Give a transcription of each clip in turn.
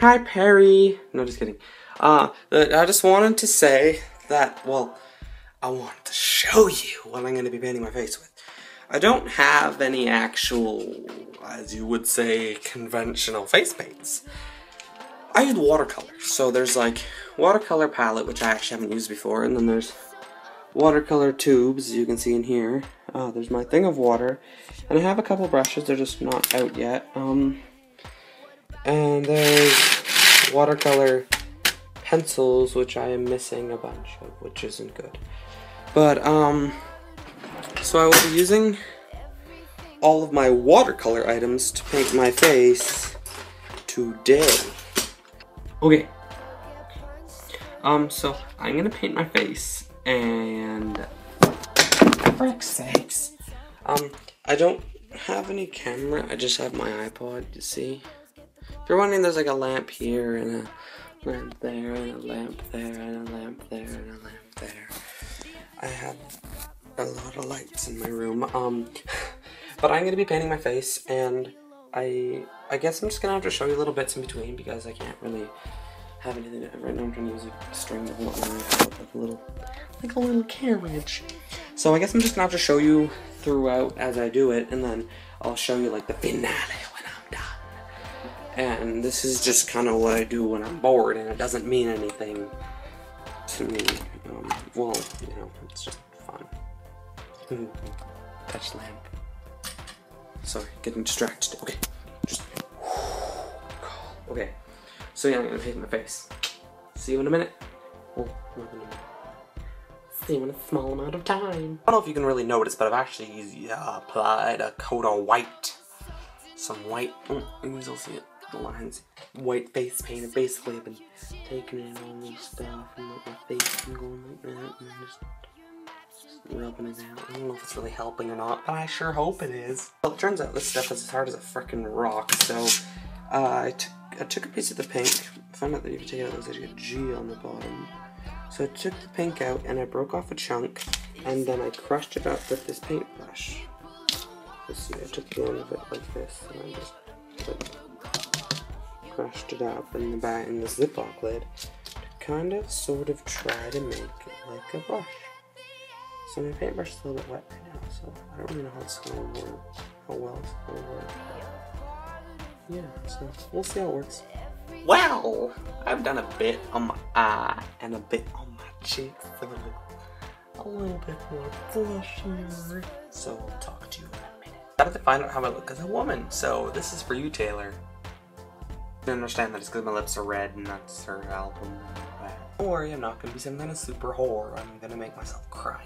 Hi, Perry. No, just kidding. Uh, I just wanted to say that, well, I wanted to show you what I'm going to be painting my face with. I don't have any actual, as you would say, conventional face paints. I use watercolor. So there's like watercolor palette, which I actually haven't used before, and then there's watercolor tubes, as you can see in here. Uh, there's my thing of water, and I have a couple brushes, they're just not out yet. Um, and there's watercolor pencils, which I am missing a bunch of, which isn't good. But, um, so I will be using all of my watercolor items to paint my face today. Okay. Um, so I'm gonna paint my face, and for sakes, um, I don't have any camera, I just have my iPod, you see? You're wondering, there's like a lamp here and a lamp there and a lamp there and a lamp there and a lamp there. I have a lot of lights in my room. Um, but I'm gonna be painting my face, and I I guess I'm just gonna have to show you little bits in between because I can't really have anything. Right now, I'm trying to use a string to hold my like a little like a little carriage. So I guess I'm just gonna have to show you throughout as I do it, and then I'll show you like the finale and this is just kind of what I do when I'm bored, and it doesn't mean anything to me. Um, well, you know, it's just fun. Touch lamp. Sorry, getting distracted. Okay, just okay. So yeah, I'm gonna paint my face. See you in a minute. Oh, in a. See you in a small amount of time. I don't know if you can really notice, but I've actually uh, applied a coat of white. Some white. Oh, you can still see it the lines. White face paint. I basically I've been taking it all and stuff and like my face and going like that and just, just rubbing it out. I don't know if it's really helping or not, but I sure hope it is. Well, it turns out this stuff is as hard as a freaking rock, so uh, I, I took a piece of the pink, found out that if you take it out, there's like a G on the bottom. So I took the pink out and I broke off a chunk, and then I crushed it up with this paintbrush. Let's see, I took the end of it like this, and I just put crushed it up in the back in the Ziploc lid to kind of sort of try to make it like a brush. So my paintbrush is a little bit wet right now, so I don't really know how it's gonna work, how well it's gonna work. Yeah, so we'll see how it works. Well, I've done a bit on my eye and a bit on my cheeks, a little, a little bit more blush So we'll talk to you in a minute. How did I find out how I look as a woman? So this is for you, Taylor understand that it's because my lips are red and that's her album. Don't I'm not gonna be some kind of super whore. I'm gonna make myself cry.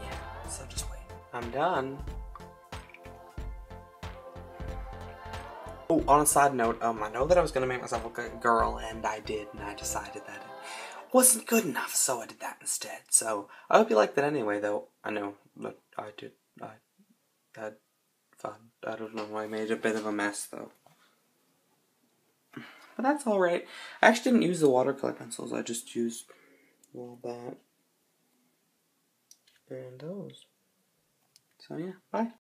Yeah, so just wait. I'm done. Oh, on a side note, um, I know that I was gonna make myself look like a girl, and I did, and I decided that it wasn't good enough, so I did that instead. So I hope you liked it anyway, though. I know that I did. I had fun. I don't know. Why I made a bit of a mess, though. But that's alright. I actually didn't use the watercolor pencils. I just used, well, that. And those. So yeah, bye.